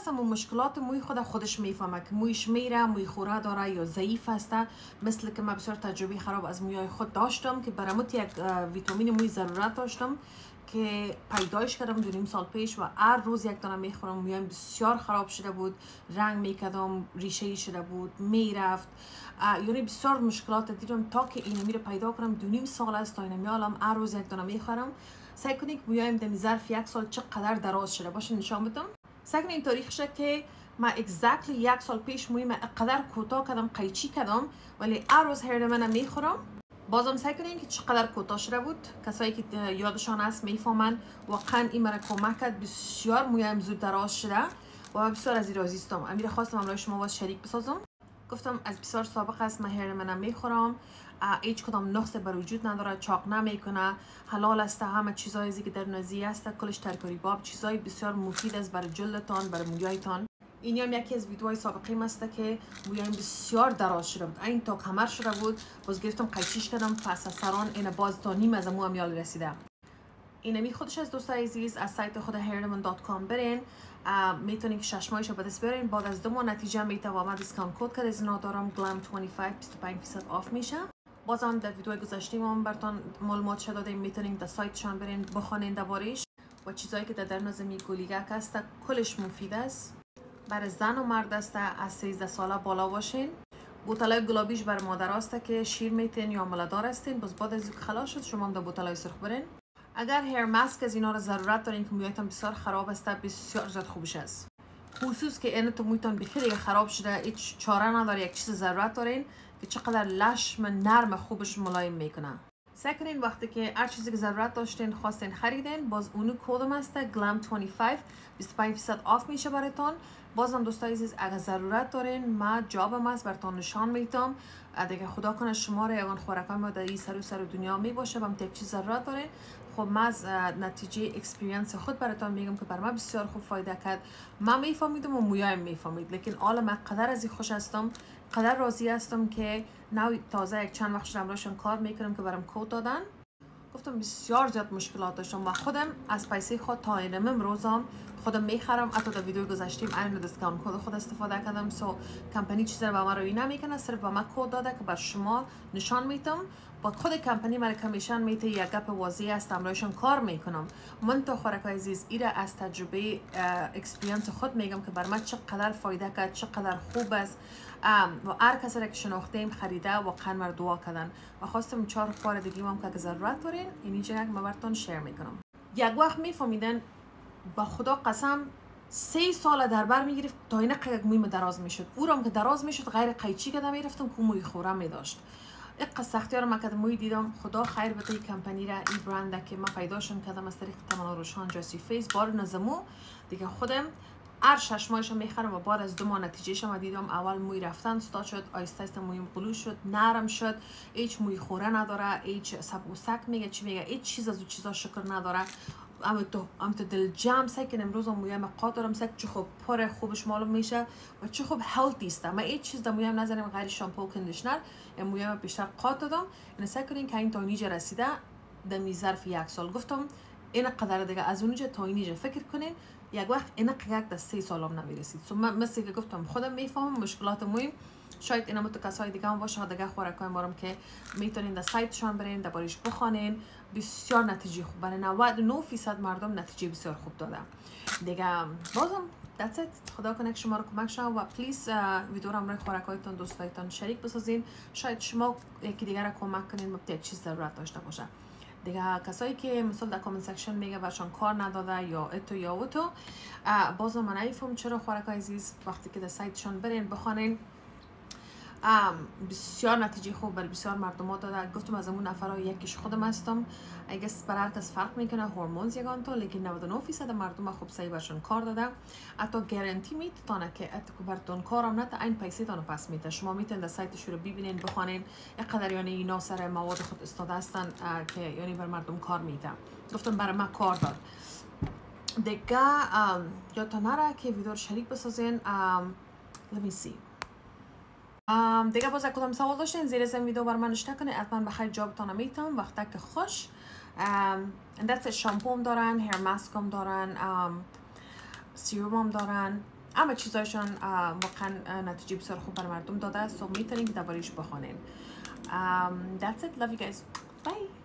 از همون مشکلات موی خود خودش می‌فهمه که مویش میره موی خوره داره یا ضعیف هسته. مثل که من بسیار تجربه خراب از مویای خود داشتم که براموت یک ویتامین موی ضرورت داشتم که پیدایش کردم دو نیم سال پیش و هر روز یک دانه می‌خورم. مویم بسیار خراب شده بود رنگ می‌کردم ریشه شده بود می‌رفت. یعنی بسیار مشکلات دیدم تا که اینو میره پیدا کنم. دو نیم سال است تا اینو میالم هر روز یک دانه می‌خورم. سعی کنید مویم در ظرف یک سال چقدر دراز شده باشه. نشان بدم. سعی این تاریخ شد که ما اگزکتلی یک سال پیش مویم اقدر کوتاه کردم قیچی کردم ولی هر روز هر من می‌خورم. بازم سعی کنین که چقدر کوتاه شده بود. کسایی که یادشان هست می‌فهمن واقعا این مرا کمک کرد. بسیار مویم زود دراز شده و بسیار از این امیر خواستم امروز شما باز شریک بسازم. گفتم از بسیار سابق است من هر منم می‌خورم. هیچ کدام نقص بر وجود نداره چاق نمی‌کنه. حلال است همه چیزایی که در نزی است کلش ترکاری باب چیزای بسیار مفید است برای جلدتان برای مویایتان. این هم یکی از ویدیوهای سابقه است که مویم بسیار دراز شده بود. این تا کمر شده بود باز گرفتم قیچیش کردم پس از سران این باز تا نیم از مو هم یال رسیده. اینمی خودش از دوستای عزیز از سایت خود هرمن.com برین. می‌تونین که شش ماهش به دست بیارین. بعد از دو ماه نتیجه میتوام دیسکانت کد که از دارم گلام 25 25 درصد آف میشه. بازم در ویدیو گذشته ما براتون معلومات شده. دادیم می‌تونین در سایتشان برین. بخونین دربارش و چیزایی که در نظمی گولیگک هست کلش مفید است. برای زن و مرد است. از 13 ساله بالا باشین. بوتلای گلابیش بر مادر است که شیر میتین یا ملدار هستین. باز بعد از خلاص شد شما در بوتلای سرخ برین. اگر هیر ماسک از اینا رو ضرورت دارین که مویتان بسیار خراب است بسیار زیاد خوبش است. خصوص که این تو مویتان بخیر خراب شده هیچ چاره نداره یک چیز ضرورت دارین که چقدر لشم نرم خوبش ملایم می‌کنه. سعی کنین وقتی که هر چیزی که ضرورت داشتین خواستین خریدین باز اونو کدوم است؟ GLAM 25 25 درصد off میشه براتون. بازم دوستای عزیز اگر ضرورت دارین ما جابم است براتون نشان میتم دیگه خدا کنه شما رو یگان خورکای ما در این سر و سر دنیا می باشه و یک چیز ضرورت دارین. خب ما از نتیجه experience خود براتون میگم که بر ما بسیار خوب فایده کرد. ما میفهمیدم و مویایم می‌فهمید. لیکن حالا من قدر از این خوش هستم قدر راضی هستم که نو تازه یک چند وقت شدم کار می‌کنم که برام کد دادن. گفتم بسیار زیاد مشکلات داشتم و خودم از پیسه خود تا اینم روزم خودم می‌خرم. حتی در ویدیو گذاشتیم این discount code خود استفاده کردم. so کمپانی چیزی رو به ما روی نمی‌کنه صرف به ما کد داده که بر شما نشان میتم با خود کمپانی من commission میته یک گپ واضح است امرایشان کار می‌کنم. من تو خورک عزیز ایره از تجربه اکسپریانس خود میگم که بر من چقدر فایده کرد چقدر خوب است. و هر کسی را که شناختیم خریده و قنمر دعا کردن. و خواستم چهار بار دیگه هم که ضرورت دارین اینجا یک براتون شیر می‌کنم. یک وقت میفهمیدن با خدا قسم سه سال در بر می‌گرفت تا این یک مویم دراز می‌شد. او هم که دراز می‌شد غیر قیچی کده می‌رفتم که موی خوره میداشت. یک سختی رو من موی دیدم. خدا خیر بده کمپانی را این برند که ما پیداشون کردم از طریق تمام روشان جاسی فیس بار نزمو دیگه خودم هر شش ماهش می‌خرم و بعد از دو ماه نتیجه ما دیدم. اول موی رفتن ستا شد آیسته آیسته مویم قلو شد نرم شد. هیچ موی خوره نداره هیچ سب و سک میگه چی میگه؟ هیچ چیز از او چیزا شکر نداره. اما تو دل جمع سعی کنم امروز مویم قاد دارم سعی چه خوب پر خوبش معلوم میشه و چه خوب هلتی است. ما هیچ چیز در مویم نزنیم غیر شامپو و کندیشنر یا مویم بیشتر قاد دادم. این سعی کنین که این تا اینجا رسیده در ظرف یک سال. گفتم این قدر دیگه از اونجا تا فکر کنین یک وقت این یک سه سالم نمی‌رسید. سو من مثل که گفتم خودم می‌فهمم مشکلات مویم. شاید اینا تو کسای دیگه هم باشه دیگه خوراکای مارم که می‌تونین در سایتشان برین در بارش بخوانین. بسیار نتیجه خوب. برای 99 فیصد مردم نتیجه بسیار خوب داده دیگه بازم That's it. خدا کنه که شما رو کمک شد و پلیز ویدیو رو خوراکایتون دوستایتان شریک بسازین. شاید شما یکی دیگر رو کمک کنین یک چیز ضرورت داشته باشه. دیگه کسایی که مثلا در کامنت سکشن میگه برشان کار نداده یا اتو یا اوتو باز من ایفم چرا خوراک عزیز وقتی که در سایتشان برین بخوانین. بسیار نتیجه خوب برای بسیار مردم داده گفتم از اون نفرها یکیش خودم هستم. اگه برای هر فرق می‌کنه. هورمونز یگان تو لیکن 99 درصد مردم خوب سعی برشون کار داده حتی گارانتی میده تانه که اتکو براتون کارم نه این پیسه تانو پس میده. شما می‌تونید سایتش رو ببینین بخوانین. قدر یعنی اینا سر مواد خود استاده هستن که یعنی بر مردم کار میده گفتم برای ما کار داد. دیگه یا تا نره که ویدیو شریک بسازین. let me see. دیگه باز کدام سوال داشتین زیر زن ویدیو بر من اشتر کنید حتما بخیر جوابتان می‌تونم وقتا که خوش دست شامپو هم دارن هیر ماسک هم دارن سیروم هم دارن اما چیزایشان واقعا نتیجه بسیار خوب بر مردم داده است و می‌تونین که دربارهش um, that's it love you guys. Bye.